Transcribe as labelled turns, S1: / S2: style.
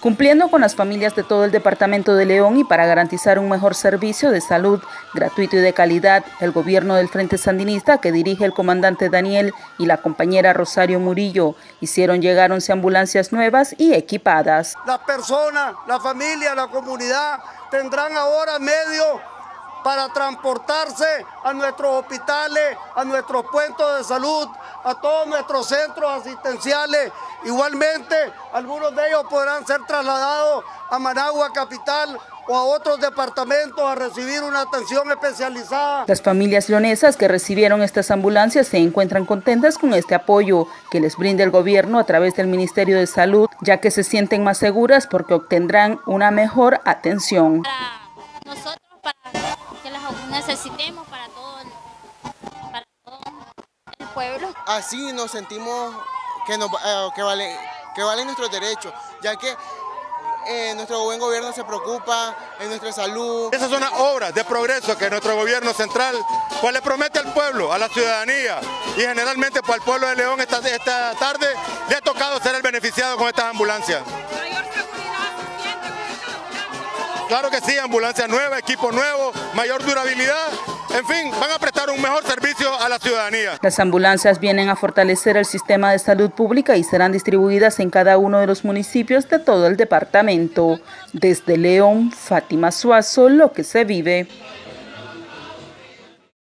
S1: Cumpliendo con las familias de todo el departamento de León y para garantizar un mejor servicio de salud gratuito y de calidad, el gobierno del Frente Sandinista que dirige el comandante Daniel y la compañera Rosario Murillo hicieron llegar 11 ambulancias nuevas y equipadas.
S2: Las personas, la familia, la comunidad tendrán ahora medio para transportarse a nuestros hospitales, a nuestros puestos de salud, a todos nuestros centros asistenciales. Igualmente, algunos de ellos podrán ser trasladados a Managua Capital o a otros departamentos a recibir una atención especializada.
S1: Las familias leonesas que recibieron estas ambulancias se encuentran contentas con este apoyo que les brinda el gobierno a través del Ministerio de Salud, ya que se sienten más seguras porque obtendrán una mejor atención.
S3: Para nosotros, para que las necesitemos para todo, el, para todo el pueblo.
S4: Así nos sentimos que, nos, eh, que, vale, que valen nuestros derechos, ya que eh, nuestro buen gobierno se preocupa en nuestra salud.
S5: Esas son las obras de progreso que nuestro gobierno central pues, le promete al pueblo, a la ciudadanía y generalmente pues, al pueblo de León esta, esta tarde le ha tocado ser el beneficiado con estas ambulancias. Claro que sí, ambulancia nueva, equipo nuevo, mayor durabilidad. En fin, van a prestar un mejor servicio a la ciudadanía.
S1: Las ambulancias vienen a fortalecer el sistema de salud pública y serán distribuidas en cada uno de los municipios de todo el departamento. Desde León, Fátima Suazo, lo que se vive.